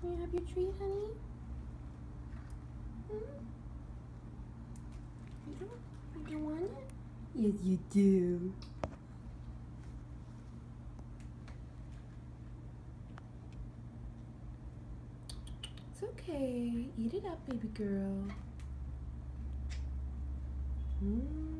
Can you have your treat, honey? Hmm? You don't, you don't want it? Yes, you do. It's okay. Eat it up, baby girl. Hmm.